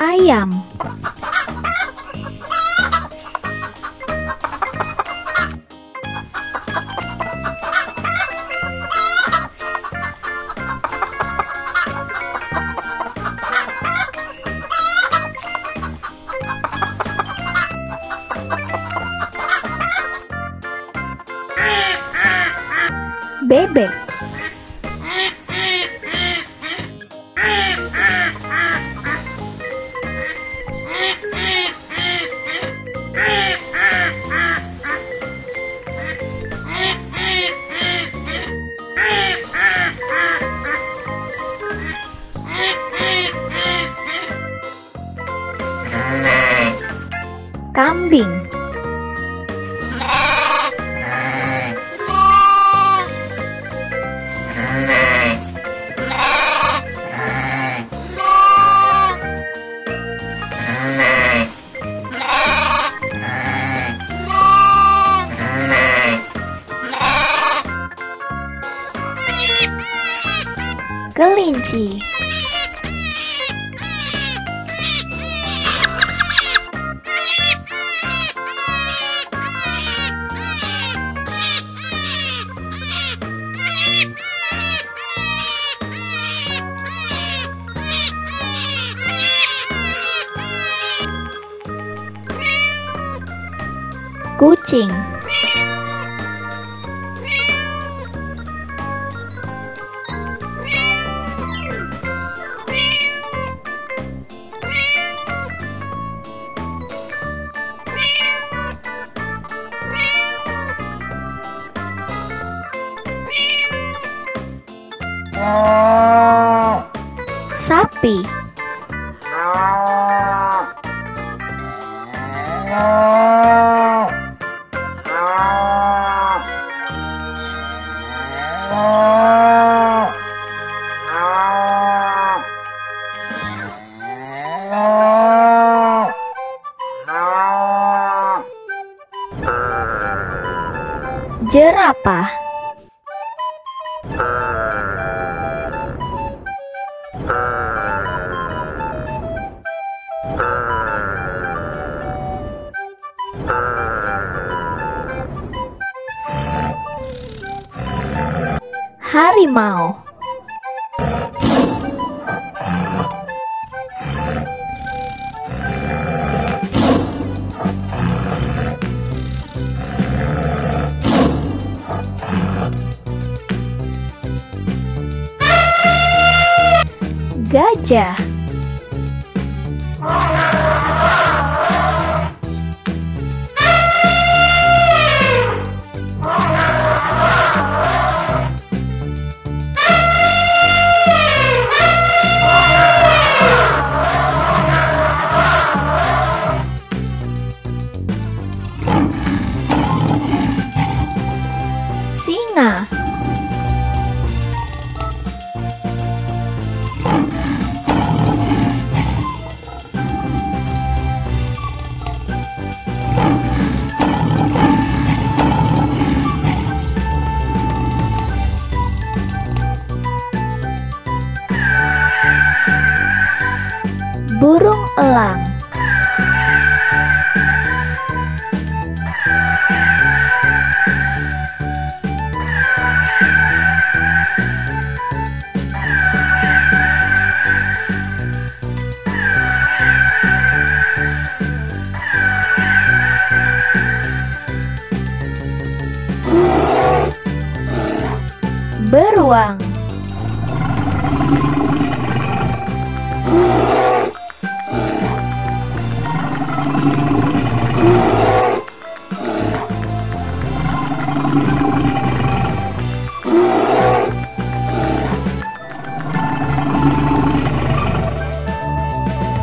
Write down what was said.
ayam. Bebek Kambing. Kelinci Kucing. Sapi Jerapah Harimau Gajah. Singa Burung elang. Beruang